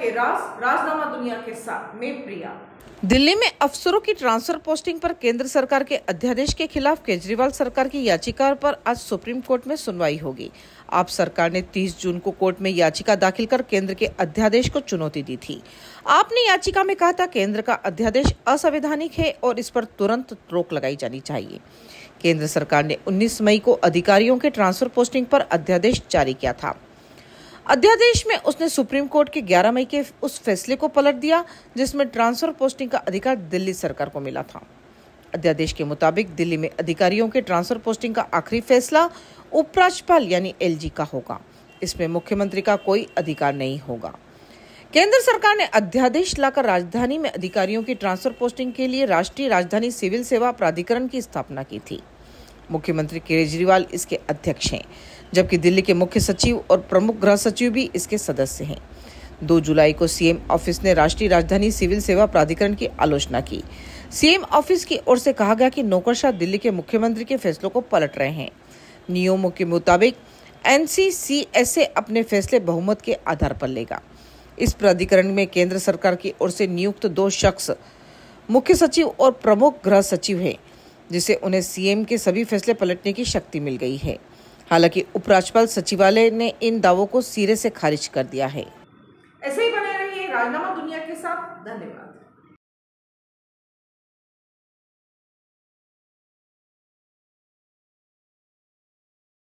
के राज, राजनामा दुनिया के साथ, मैं प्रिया। दिल्ली में अफसरों की ट्रांसफ़र पोस्टिंग पर केंद्र सरकार के अध्यादेश के खिलाफ केजरीवाल सरकार की याचिका पर आज सुप्रीम कोर्ट में सुनवाई होगी। आप सरकार ने 30 जून को कोर्ट में याचिका दाखिल कर केंद्र के अध्यादेश को चुनौती दी थी। आपने याचिका में कहा था, केंद्र का अध्यादेश असंवैधानिक है और इस पर तुरंत रोक लगाई जानी चाहिए। केंद्र सरकार ने 19 मई को अधिकारियों के ट्रांसफ़र पोस्टिंग पर अध्यादेश जारी किया था। अध्यादेश में उसने सुप्रीम कोर्ट के 11 मई के उस फैसले को पलट दिया, जिसमें ट्रांसफ़र पोस्टिंग का अधिकार दिल्ली सरकार को मिला था। अध्यादेश के मुताबिक दिल्ली में अधिकारियों के ट्रांसफ़र पोस्टिंग का आखिरी फैसला उपराज्यपाल यानी एलजी का होगा। इसमें मुख्यमंत्री का कोई अधिकार नहीं होगा। केंद्र सरकार ने अध्यादेश लाकर राजधानी में अधिकारियों की ट्रांसफ़र पोस्टिंग के लिए राष्ट्रीय राजधानी सिविल सेवा प्राधिकरण की स्थापना की थी। मुख्यमंत्री केजरीवाल इसके अध्यक्ष हैं, जबकि दिल्ली के मुख्य सचिव और प्रमुख गृह सचिव भी इसके सदस्य हैं। 2 जुलाई को सीएम ऑफ़िस ने राष्ट्रीय राजधानी सिविल सेवा प्राधिकरण की आलोचना की। सीएम ऑफ़िस की ओर से कहा गया कि नौकरशाह दिल्ली के मुख्यमंत्री के फैसलों को पलट रहे हैं। नियमों के मुताबिक एनसीसीएसए अपने फैसले बहुमत के आधार पर लेगा। इस प्राधिकरण में केंद्र सरकार की ओर से नियुक्त दो शख्स, मुख्य सचिव और प्रमुख गृह सचिव हैं। जिससे उन्हें सीएम के सभी फैसले पलटने की शक्ति मिल गई है। हालाँकि उपराज्यपाल सचिवालय ने इन दावों को सिरे से खारिज कर दिया है। ऐसे ही बने रहिए राजनामा दुनिया के साथ। धन्यवाद।